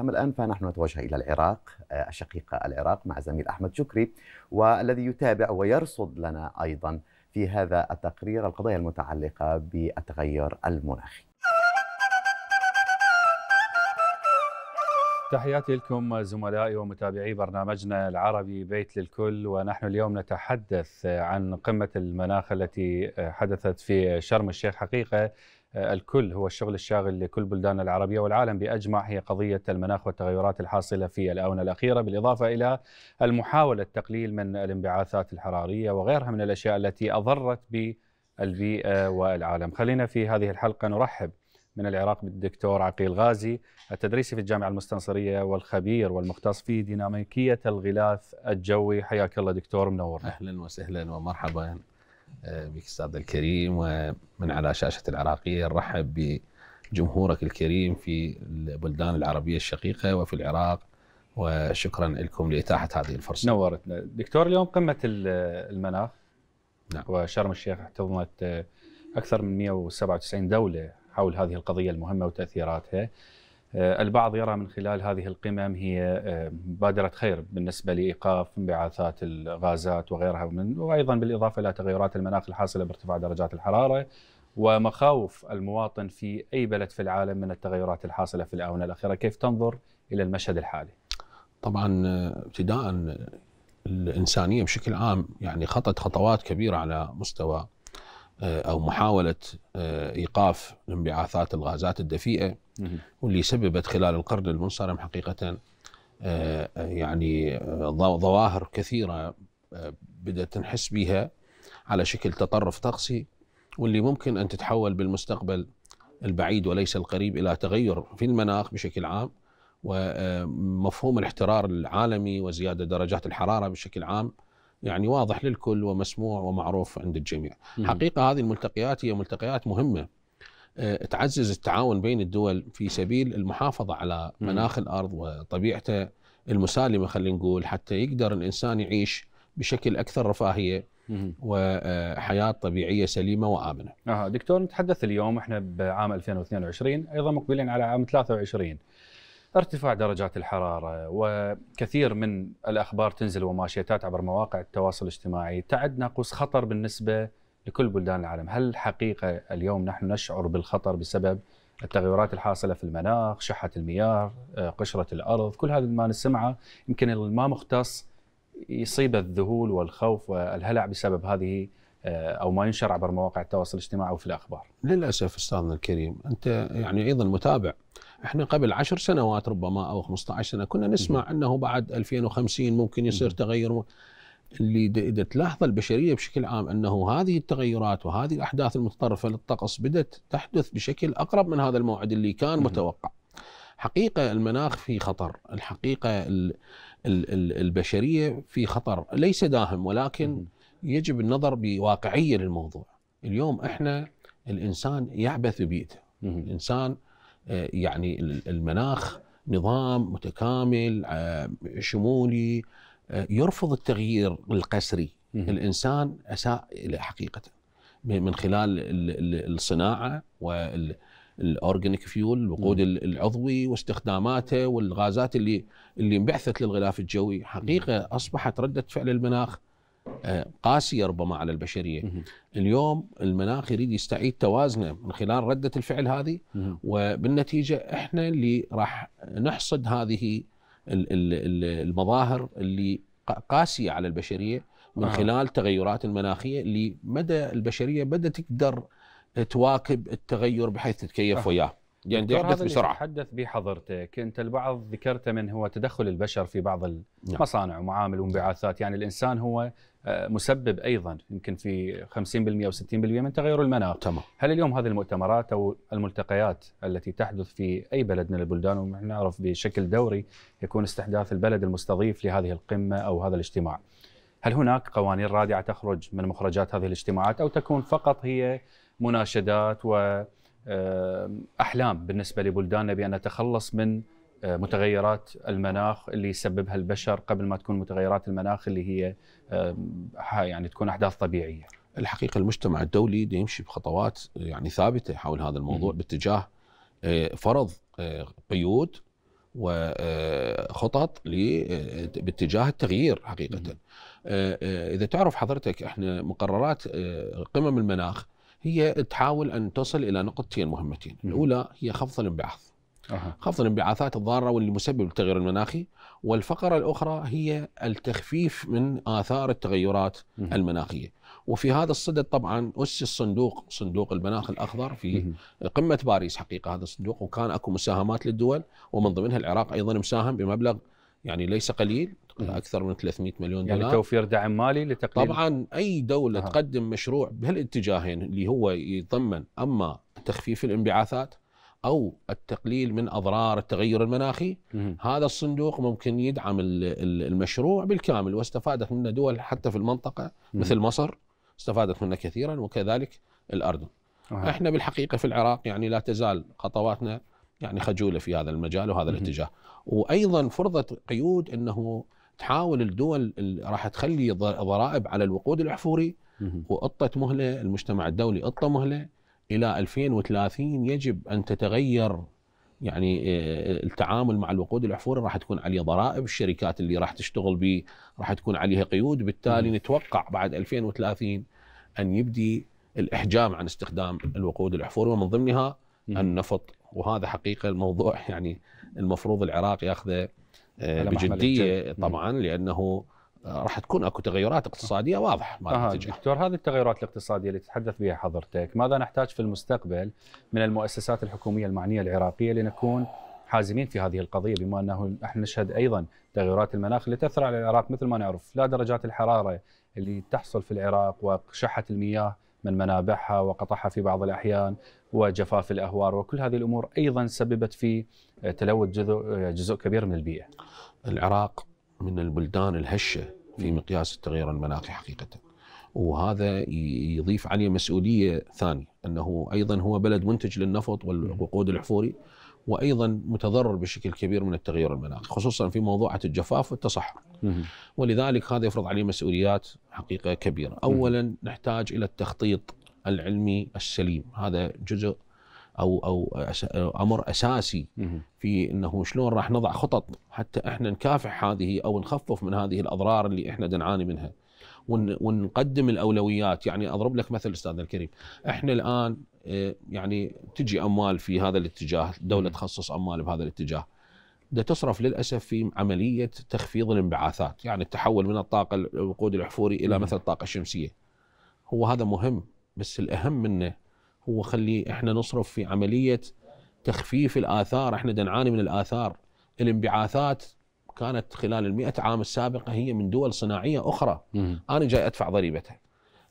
أما الآن فنحن نتوجه إلى العراق الشقيقة العراق مع زميل أحمد شكري والذي يتابع ويرصد لنا أيضا في هذا التقرير القضايا المتعلقة بالتغير المناخي. تحياتي لكم زملائي ومتابعي برنامجنا العربي بيت للكل ونحن اليوم نتحدث عن قمة المناخ التي حدثت في شرم الشيخ حقيقة. الكل هو الشغل الشاغل لكل بلدان العربية والعالم بأجمع هي قضية المناخ والتغيرات الحاصلة في الآونة الأخيرة بالإضافة إلى المحاولة التقليل من الانبعاثات الحرارية وغيرها من الأشياء التي أضرت بالبيئة والعالم. خلينا في هذه الحلقة نرحب من العراق بالدكتور عقيل غازي التدريسي في الجامعة المستنصرية والخبير والمختص في ديناميكية الغلاف الجوي. حياك الله دكتور منورنا أهلا وسهلا ومرحبا. بك أستاذ الكريم ومن على شاشة العراقية نرحب بجمهورك الكريم في البلدان العربية الشقيقة وفي العراق وشكرا لكم لإتاحة هذه الفرصة. نورتنا، دكتور اليوم قمة المناخ نعم. وشرم الشيخ احتضنت أكثر من 197 دولة حول هذه القضية المهمة وتأثيراتها. البعض يرى من خلال هذه القمم هي بادرة خير بالنسبة لإيقاف انبعاثات الغازات وغيرها من وأيضا بالإضافة إلى تغيرات المناخ الحاصلة بارتفاع درجات الحرارة ومخاوف المواطن في أي بلد في العالم من التغيرات الحاصلة في الآونة الأخيرة كيف تنظر إلى المشهد الحالي؟ طبعا ابتداء الإنسانية بشكل عام يعني خطت خطوات كبيرة على مستوى أو محاولة إيقاف انبعاثات الغازات الدفيئة واللي سببت خلال القرن المنصرم حقيقة يعني ظواهر كثيرة بدأت نحس بها على شكل تطرف طقسي واللي ممكن أن تتحول بالمستقبل البعيد وليس القريب إلى تغير في المناخ بشكل عام ومفهوم الاحترار العالمي وزيادة درجات الحرارة بشكل عام يعني واضح للكل ومسموع ومعروف عند الجميع. مم. حقيقة هذه الملتقيات هي ملتقيات مهمة. تعزز التعاون بين الدول في سبيل المحافظة على مناخ الأرض وطبيعته المسالمة خلينا نقول حتى يقدر الإنسان يعيش بشكل أكثر رفاهية وحياة طبيعية سليمة وآمنة. آه دكتور نتحدث اليوم إحنا بعام 2022 أيضا مقبلين على عام 23 ارتفاع درجات الحرارة وكثير من الأخبار تنزل وماشيتات عبر مواقع التواصل الاجتماعي تعد ناقوس خطر بالنسبة لكل بلدان العالم هل حقيقة اليوم نحن نشعر بالخطر بسبب التغيرات الحاصلة في المناخ شحة المياه قشرة الأرض كل هذا ما نسمعه يمكن الما مختص يصيب الذهول والخوف والهلع بسبب هذه أو ما ينشر عبر مواقع التواصل الاجتماعي أو في الأخبار. للأسف أستاذنا الكريم أنت يعني أيضا متابع إحنا قبل عشر سنوات ربما أو 15 سنة كنا نسمع أنه بعد 2050 ممكن يصير تغير. اللي إذا تلاحظ البشرية بشكل عام أنه هذه التغيرات وهذه الأحداث المتطرفة للطقس بدأت تحدث بشكل أقرب من هذا الموعد اللي كان متوقع. حقيقة المناخ في خطر، الحقيقة البشرية في خطر ليس داهم ولكن يجب النظر بواقعية للموضوع. اليوم إحنا الإنسان يعبث ببيئته، الإنسان يعني المناخ نظام متكامل شمولي يرفض التغيير القسري. الإنسان أساء إلى حقيقه من خلال الصناعة وال organic fuel الوقود العضوي واستخداماته والغازات اللي اللي انبعثت للغلاف الجوي حقيقة أصبحت ردة فعل المناخ قاسية ربما على البشرية. اليوم المناخ يريد يستعيد توازنه من خلال ردة الفعل هذه وبالنتيجة إحنا اللي راح نحصد هذه المظاهر اللي قاسية على البشرية من خلال تغيرات المناخية اللي مدى البشرية بدأت تقدر تواكب التغير بحيث تتكيف وياه. يعني يحدث بسرعة. تحدث به حضرتك أنت البعض ذكرت من هو تدخل البشر في بعض المصانع ومعامل وانبعاثات. يعني الإنسان هو مسبب أيضا يمكن في 50% أو 60% من تغير المناخ تمام. هل اليوم هذه المؤتمرات أو الملتقيات التي تحدث في أي بلد من البلدان ونعرف بشكل دوري يكون استحداث البلد المستضيف لهذه القمة أو هذا الاجتماع هل هناك قوانين رادعة تخرج من مخرجات هذه الاجتماعات أو تكون فقط هي مناشدات و أحلام بالنسبة لبلداننا بأن نتخلص من متغيرات المناخ اللي يسببها البشر قبل ما تكون متغيرات المناخ اللي هي يعني تكون أحداث طبيعية. الحقيقة المجتمع الدولي يمشي بخطوات يعني ثابتة حول هذا الموضوع باتجاه فرض قيود وخطط باتجاه التغيير حقيقة. آه، آه، إذا تعرف حضرتك إحنا مقررات آه، قمم المناخ هي تحاول أن تصل إلى نقطتين مهمتين، الأولى هي خفض الانبعاث. أه. خفض الانبعاثات الضارة واللي مسبب للتغير المناخي، والفقرة الأخرى هي التخفيف من آثار التغيرات مه. المناخية. وفي هذا الصدد طبعا أسس صندوق صندوق المناخ الأخضر في قمة باريس حقيقة هذا الصندوق وكان أكو مساهمات للدول ومن ضمنها العراق أيضا مساهم بمبلغ يعني ليس قليل أكثر من 300 مليون يعني دولار يعني توفير دعم مالي لتقليل طبعا أي دولة أه. تقدم مشروع بهالاتجاهين اللي هو يتضمن أما تخفيف الانبعاثات أو التقليل من أضرار التغير المناخي مم. هذا الصندوق ممكن يدعم المشروع بالكامل واستفادت منه دول حتى في المنطقة مم. مثل مصر استفادت منه كثيرا وكذلك الأردن أه. إحنا بالحقيقة في العراق يعني لا تزال خطواتنا يعني خجولة في هذا المجال وهذا مم. الاتجاه وأيضا فرضت قيود إنه تحاول الدول اللي راح تخلي ضرائب على الوقود الاحفوري وقطة مهلة المجتمع الدولي قطة مهلة إلى 2030 يجب أن تتغير يعني آه، التعامل مع الوقود الاحفوري راح تكون عليه ضرائب الشركات اللي راح تشتغل به راح تكون عليها قيود. بالتالي نتوقع بعد 2030 أن يبدي الإحجام عن استخدام الوقود الاحفوري ومن ضمنها النفط. وهذا حقيقة الموضوع يعني المفروض العراق ياخذه آه، بجدية طبعا لأنه راح تكون اكو تغيرات اقتصادية واضحه آه دكتور هذه التغيرات الاقتصادية اللي تتحدث بها حضرتك ماذا نحتاج في المستقبل من المؤسسات الحكومية المعنية العراقية لنكون حازمين في هذه القضية بما أنه إحنا نشهد أيضا تغيرات المناخ اللي تاثر على العراق مثل ما نعرف لا درجات الحرارة اللي تحصل في العراق وشحة المياه من منابعها وقطعها في بعض الأحيان وجفاف الأهوار وكل هذه الأمور أيضا سببت في تلوث جزء جزء كبير من البيئة. العراق من البلدان الهشة في مقياس التغير المناخي حقيقة. وهذا يضيف عليه مسؤولية ثانية أنه أيضا هو بلد منتج للنفط والوقود الأحفوري وأيضا متضرر بشكل كبير من التغير المناخي خصوصا في موضوعه الجفاف والتصحر. ولذلك هذا يفرض عليه مسؤوليات حقيقة كبيرة. اولا نحتاج إلى التخطيط العلمي السليم، هذا جزء أو أو أمر أساسي في إنه شلون راح نضع خطط حتى إحنا نكافح هذه أو نخفف من هذه الأضرار اللي إحنا نعاني منها. ونقدم الأولويات. يعني أضرب لك مثل استاذنا الكريم. إحنا الآن آه، يعني تجي أموال في هذا الاتجاه الدولة تخصص أموال بهذا الاتجاه. ده تصرف للأسف في عملية تخفيض الانبعاثات. يعني التحول من الطاقة الوقود الأحفوري إلى مثل الطاقة الشمسية. هو هذا مهم بس الأهم منه هو خلي إحنا نصرف في عملية تخفيف الآثار. إحنا نعاني من الآثار. الانبعاثات كانت خلال المئة عام السابقة هي من دول صناعية أخرى. مم. أنا جاي أدفع ضريبتها.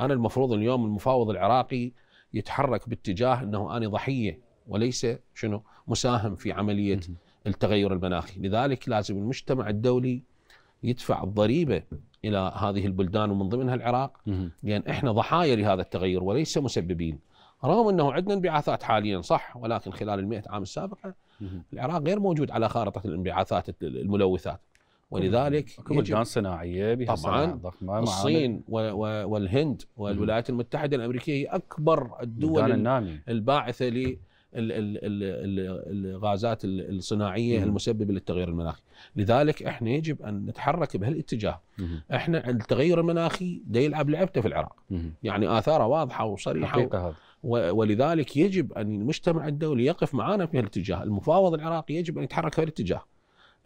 أنا المفروض اليوم المفاوض العراقي يتحرك باتجاه أنه أنا ضحية وليس شنو مساهم في عملية مم. التغير المناخي. لذلك لازم المجتمع الدولي يدفع الضريبة إلى هذه البلدان ومن ضمنها العراق. مم. لأن إحنا ضحايا لهذا التغير وليس مسببين. رغم أنه عندنا انبعاثات حاليا صح؟ ولكن خلال المئة عام السابقة العراق غير موجود على خارطة الانبعاثات الملوثات. ولذلك بلدان صناعية بها طبعا. ضخمة الصين والهند والولايات المتحدة الأمريكية هي أكبر الدول النامية. الباعثة للغازات الصناعية مم. المسببة للتغير المناخي، لذلك إحنا يجب أن نتحرك بهالاتجاه. إحنا التغير المناخي دا يلعب لعبته في العراق. مم. يعني آثاره واضحة وصريحة حقيقة هذا. ولذلك يجب أن المجتمع الدولي يقف معنا في هالاتجاه، المفاوض العراقي يجب أن يتحرك في هالاتجاه.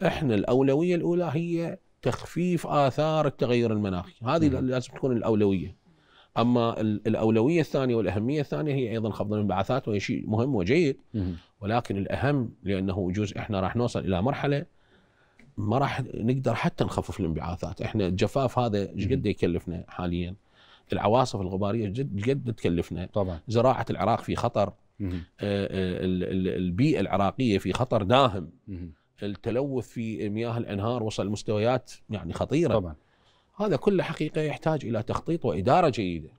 إحنا الأولوية الأولى هي تخفيف آثار التغير المناخي، هذه لازم تكون الأولوية. أما الأولوية الثانية والأهمية الثانية هي أيضا خفض الانبعاثات وهي شيء مهم وجيد. ولكن الأهم لأنه يجوز إحنا راح نوصل إلى مرحلة ما راح نقدر حتى نخفف الانبعاثات، إحنا الجفاف هذا إيش قد يكلفنا حاليا؟ العواصف الغبارية جد قد تكلفنا. طبعا. زراعة العراق في خطر. آه، آه، البيئة العراقية في خطر داهم. التلوث في مياه الأنهار وصل مستويات يعني خطيرة. طبعا. هذا كله حقيقة يحتاج إلى تخطيط وإدارة جيدة.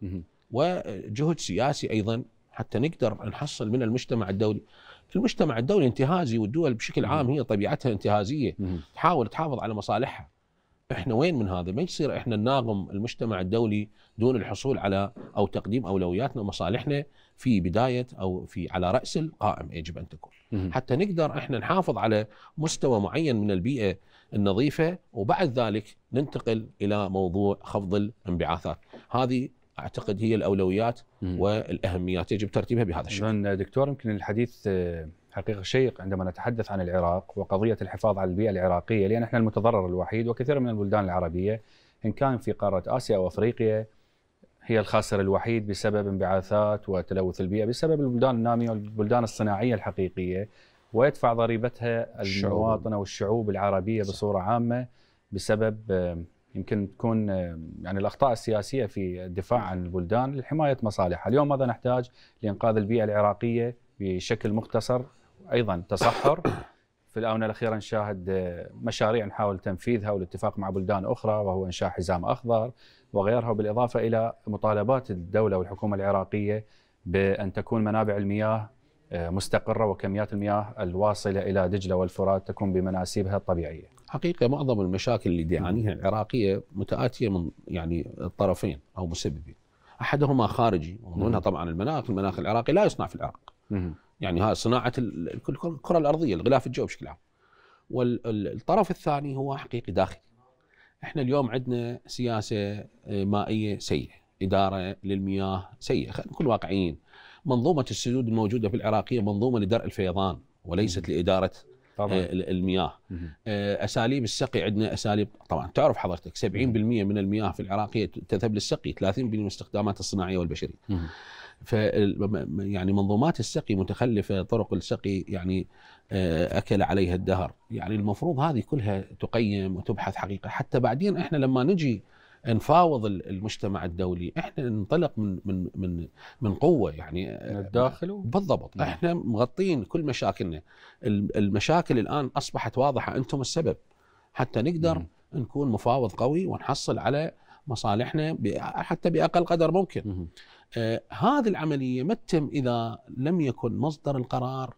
وجهد سياسي أيضا حتى نقدر نحصل من المجتمع الدولي. المجتمع الدولي انتهازي والدول بشكل عام هي طبيعتها انتهازية. تحاول تحافظ على مصالحها. إحنا وين من هذا؟ ما يصير إحنا نناغم المجتمع الدولي دون الحصول على أو تقديم أولوياتنا ومصالحنا في بداية أو في على رأس القائم يجب أن تكون. حتى نقدر إحنا نحافظ على مستوى معين من البيئة النظيفة وبعد ذلك ننتقل إلى موضوع خفض الانبعاثات. هذه أعتقد هي الأولويات والأهميات يجب ترتيبها بهذا الشكل. دكتور يمكن الحديث حقيقة شيق عندما نتحدث عن العراق وقضية الحفاظ على البيئة العراقية لأن إحنا المتضرر الوحيد وكثير من البلدان العربية إن كان في قارة آسيا أو أفريقيا هي الخاسر الوحيد بسبب انبعاثات وتلوث البيئة بسبب البلدان النامية والبلدان الصناعية الحقيقية ويدفع ضريبتها المواطن أو الشعوب العربية بصورة عامة بسبب يمكن تكون يعني الأخطاء السياسية في الدفاع عن البلدان لحماية مصالحها، اليوم ماذا نحتاج لإنقاذ البيئة العراقية بشكل مختصر أيضا تصحر. في الآونة الأخيرة نشاهد مشاريع نحاول تنفيذها والاتفاق مع بلدان أخرى وهو إنشاء حزام أخضر وغيرها بالإضافة إلى مطالبات الدولة والحكومة العراقية بأن تكون منابع المياه مستقرة وكميات المياه الواصلة إلى دجلة والفرات تكون بمناسيبها الطبيعية. حقيقة معظم المشاكل اللي تعانيها العراقية متآتية من يعني الطرفين أو مسببين. أحدهما خارجي ومن ضمنها طبعا المناخ، المناخ العراقي لا يصنع في العراق. يعني ها صناعة الكرة الأرضية الغلاف الجوي بشكل عام والطرف الثاني هو حقيقي داخلي إحنا اليوم عندنا سياسة آه، مائية سيئة إدارة للمياه سيئة خلينا نكون واقعيين منظومة السدود الموجودة في العراقيه منظومة لدرء الفيضان وليست لإدارة طبعا. آه، المياه. آه، أساليب السقي عندنا أساليب طبعا تعرف حضرتك 70% من المياه في العراقيه تذهب للسقي 30% من الاستخدامات الصناعية والبشرية. ف يعني منظومات السقي متخلفة طرق السقي يعني آه، أكل عليها الدهر. يعني المفروض هذه كلها تقيم وتبحث حقيقة. حتى بعدين إحنا لما نجي نفاوض المجتمع الدولي إحنا ننطلق من من من من قوة يعني من الداخل بالضبط نعم. إحنا مغطين كل مشاكلنا المشاكل الآن أصبحت واضحة أنتم السبب حتى نقدر مم. نكون مفاوض قوي ونحصل على مصالحنا حتى بأقل قدر ممكن مم. آه هذه العملية ما تتم إذا لم يكن مصدر القرار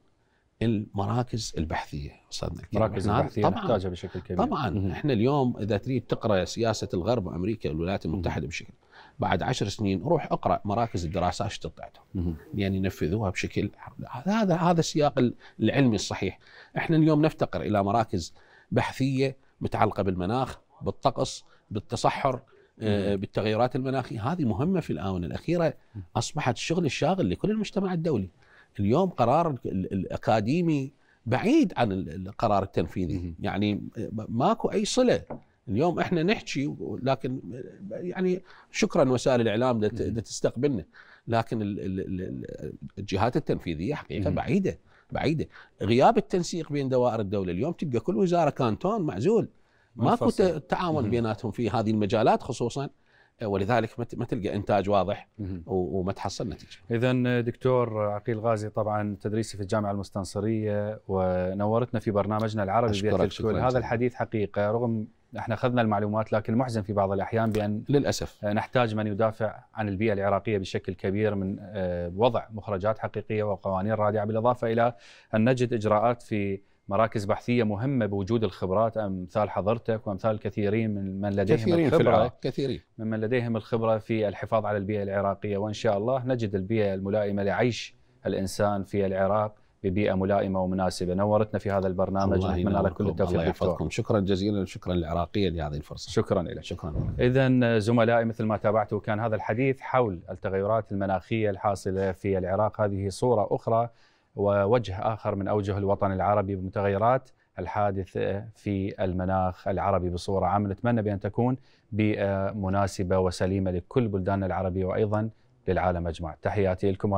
المراكز البحثية استاذنا المراكز البحثيه طبعا نحتاجها بشكل كبير. طبعا مم. إحنا اليوم إذا تريد تقرأ سياسة الغرب وأمريكا والولايات المتحدة بشكل بعد عشر سنين روح اقرأ مراكز الدراسات إيش عندهم يعني ينفذوها بشكل هذا هذا السياق العلمي الصحيح. إحنا اليوم نفتقر إلى مراكز بحثية متعلقة بالمناخ بالطقس بالتصحر آه، بالتغيرات المناخية. هذه مهمة في الآونة الأخيرة. أصبحت الشغل الشاغل لكل المجتمع الدولي. اليوم قرار الأكاديمي بعيد عن القرار التنفيذي. يعني ماكو أي صلة. اليوم إحنا نحكي لكن يعني شكرا وسائل الإعلام تستقبلنا لكن الجهات التنفيذية حقيقة بعيدة بعيدة. غياب التنسيق بين دوائر الدولة. اليوم تلقى كل وزارة كانتون معزول. ماكو تعاون بيناتهم في هذه المجالات خصوصا ولذلك ما تلقى إنتاج واضح وما تحصل نتيجة. اذا دكتور عقيل غازي طبعا تدريسي في الجامعة المستنصرية ونورتنا في برنامجنا العربي بيت الكل. هذا الحديث حقيقة رغم إحنا أخذنا المعلومات لكن محزن في بعض الأحيان بأن للأسف. نحتاج من يدافع عن البيئة العراقية بشكل كبير من آه، وضع مخرجات حقيقية وقوانين رادعة بالإضافة إلى أن نجد إجراءات في مراكز بحثية مهمة بوجود الخبرات أمثال حضرتك وأمثال الكثيرين من من لديهم كثيرين الخبرة. في كثيرين. ممن لديهم الخبرة في الحفاظ على البيئة العراقية. وإن شاء الله نجد البيئة الملائمة لعيش الإنسان في العراق ببيئة ملائمة ومناسبة. نورتنا في هذا البرنامج. نتمنى لك كل التوفيق الله يحفظكم. شكرا جزيلا وشكرا للعراقيه لهذه الفرصة. شكرا لك شكرا. اذا زملائي مثل ما تابعتوا كان هذا الحديث حول التغيرات المناخية الحاصلة في العراق. هذه صورة أخرى ووجه آخر من أوجه الوطن العربي بمتغيرات الحادثة في المناخ العربي بصورة عامة. نتمنى بأن تكون بيئة مناسبة وسليمة لكل بلداننا العربية وأيضا للعالم أجمع تحياتي لكم.